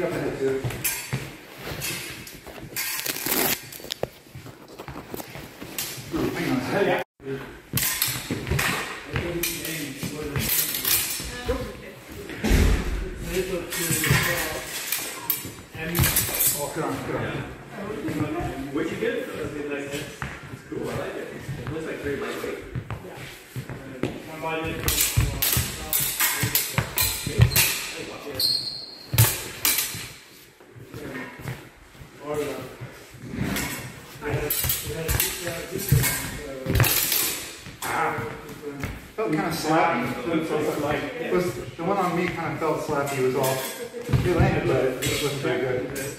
Feet up ahead on. Where'd you get it's cool. I like it. It looks like very lightweight. Felt kind of slappy. Was the one on me kind of felt slappy. It was all it landed, but it wasn't very good.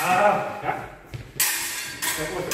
Ah, ya. Bagus.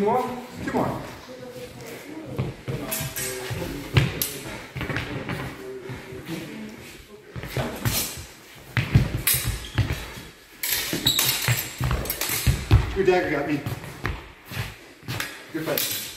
Two more? Two more. Your dagger got me. Good fight.